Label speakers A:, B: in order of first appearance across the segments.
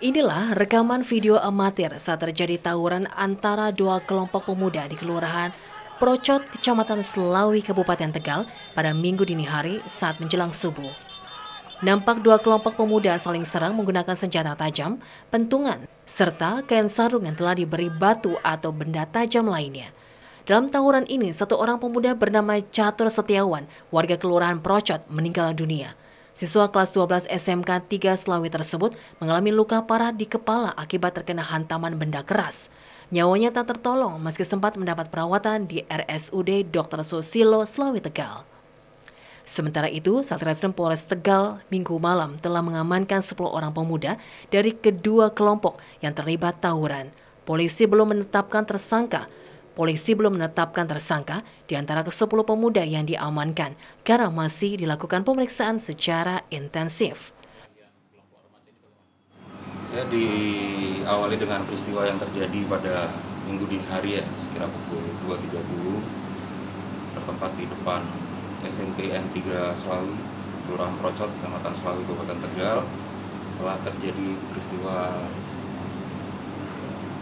A: Inilah rekaman video amatir saat terjadi tawuran antara dua kelompok pemuda di Kelurahan Procot, Kecamatan Selawi, Kabupaten Tegal pada minggu dini hari saat menjelang subuh. Nampak dua kelompok pemuda saling serang menggunakan senjata tajam, pentungan, serta kain sarung yang telah diberi batu atau benda tajam lainnya. Dalam tawuran ini, satu orang pemuda bernama Catur Setiawan, warga Kelurahan Procot, meninggal dunia. Siswa kelas 12 SMK 3 Selawi tersebut mengalami luka parah di kepala akibat terkena hantaman benda keras. Nyawanya tak tertolong meski sempat mendapat perawatan di RSUD Dr. Susilo Selawi Tegal. Sementara itu, Satreskrim Polres Tegal minggu malam telah mengamankan 10 orang pemuda dari kedua kelompok yang terlibat tawuran. Polisi belum menetapkan tersangka, Polisi belum menetapkan tersangka di antara ke-10 pemuda yang diamankan karena masih dilakukan pemeriksaan secara intensif.
B: Ya, diawali dengan peristiwa yang terjadi pada minggu dini hari ya, sekira pukul 2.30 bertempat di depan SMP N3 Selawi, Kelurahan Procot, Kecamatan Selawi, Kabupaten Tegal, telah terjadi peristiwa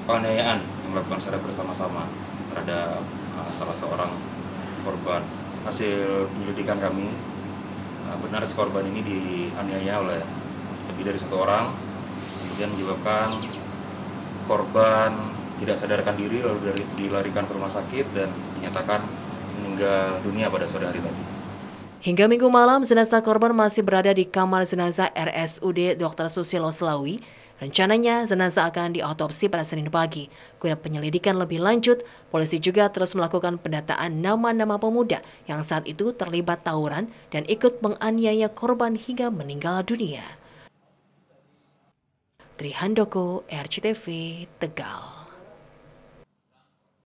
B: penganiayaan yang dilakukan secara bersama-sama terhadap uh, salah seorang korban. Hasil penyelidikan kami, uh, benar si korban ini dianiaya oleh lebih dari satu orang, kemudian menyebabkan korban tidak sadarkan diri lalu dari, dilarikan ke rumah sakit dan dinyatakan meninggal dunia pada sore hari tadi.
A: Hingga minggu malam, jenazah korban masih berada di kamar jenazah RSUD Dr. Susilo Selawi Rencananya jenazah akan diotopsi pada Senin pagi. Guna penyelidikan lebih lanjut, polisi juga terus melakukan pendataan nama-nama pemuda yang saat itu terlibat tawuran dan ikut menganiaya korban hingga meninggal dunia. Trihandoko, RCTV, Tegal.